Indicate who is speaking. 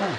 Speaker 1: Huh.